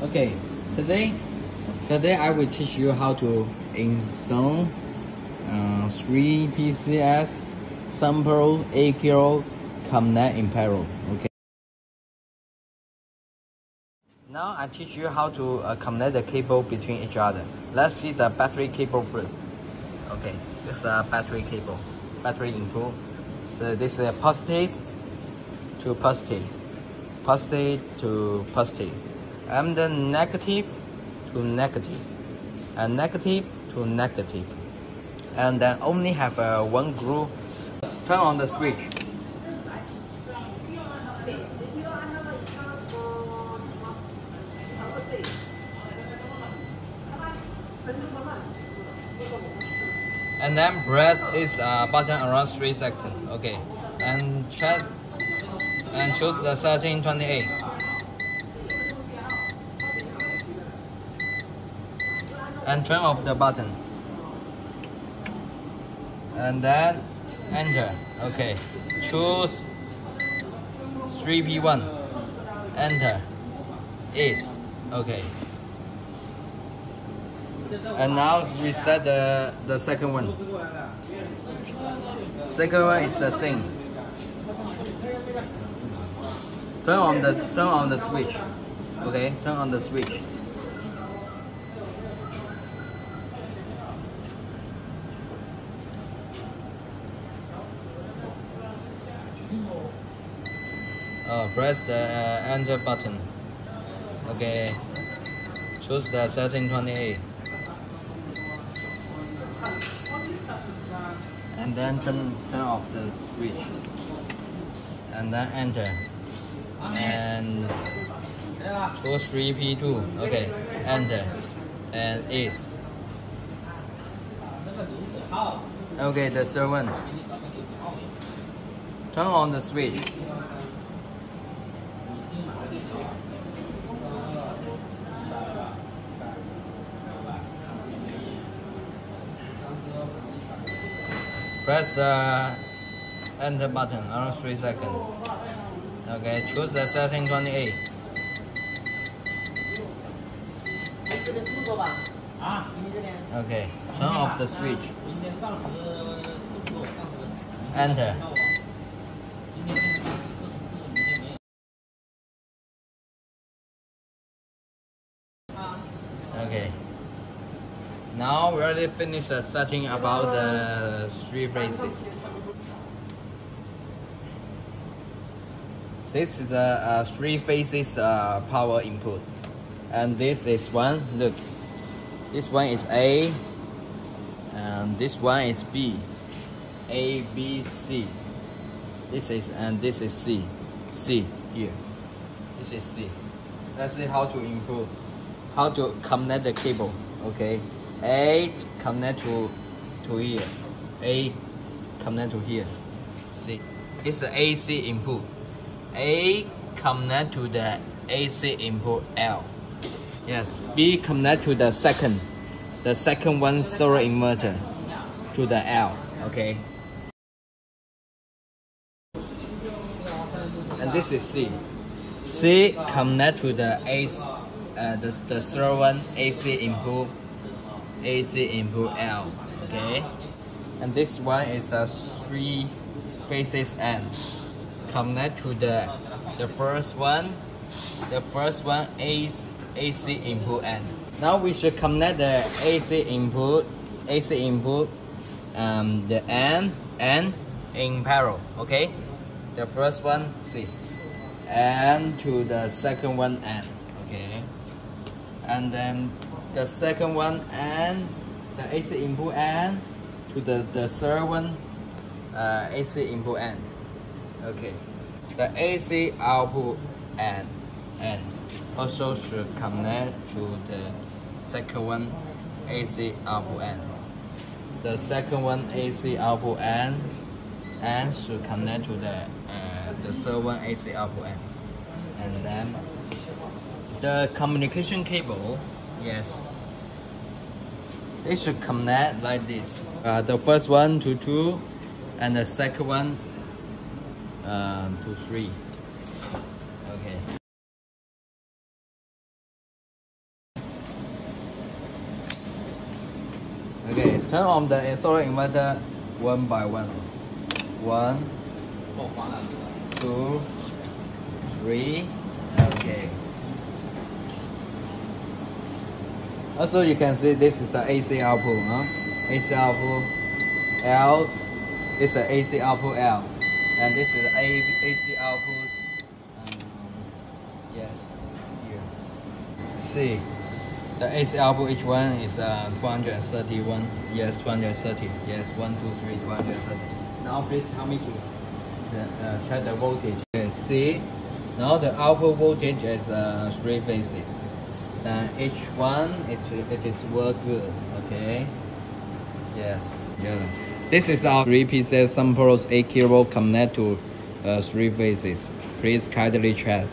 Okay, today, today I will teach you how to install uh, 3 PCS Sunpolo 8K connect in parallel. Okay. Now I teach you how to uh, connect the cable between each other. Let's see the battery cable first. Okay, this is a battery cable, battery input. So this is a positive to positive, positive to positive and then negative to negative. And negative to negative. And then only have uh, one groove turn on the switch. And then press this uh, button around 3 seconds. Okay. And check and choose the 1328 and turn off the button. And then enter. Okay. Choose 3p1 enter. Is okay. And now reset the the second one. Second one is the same turn on the turn on the switch. Okay turn on the switch uh, press the uh, enter button. Okay. Choose the 1328 and then turn, turn off the switch. And then enter. And choose 3p2 okay. Enter. And is okay the one. Turn on the switch press the enter button around 3 seconds. Okay, choose the setting 28. Okay, turn off the switch. Enter. Okay. Now we already finished uh, setting about the three phases. This is the uh, three phases uh, power input. And this is one, look. This one is A. And this one is B. A, B, C. This is, and this is C. C here. This is C. Let's see how to input, how to connect the cable, okay? A connect to to here. A connect to here. See, it's the AC input. A connect to the AC input L. Yes. B connect to the second, the second one solar inverter to the L. Okay. And this is C. C connect to the AC, uh, the the third one AC input AC input L, okay? And this one is a three phases and connect to the the first one, the first one AC AC input N. Now we should connect the AC input, AC input, um, the N N in parallel, okay? The first one C, and to the second one N, okay? And then the second one and the AC input and to the, the third one uh, AC input and. Okay. The AC output and and also should connect to the second one AC output and. The second one AC output and and should connect to the uh, the third one AC output and. And then the communication cable Yes. They should connect like this. Uh, the first one to two, and the second one um, to three. Okay. Okay, turn on the solar inverter one by one. One, two, three. Okay. Also, you can see this is the AC output, huh? AC output L. This is the AC output L, and this is the AC output. Um, yes, here. C. The AC output each one is uh, 231. Yes, 230. Yes, 1, 2, 3, 230. Now please help me to uh, check the voltage. Okay, see. Now the output voltage is uh, three phases. Then each one it, it is work good. Okay. Yes. Yeah. This is our three pieces Sunpolos 8 kilovolt connect to uh, three phases. Please kindly check.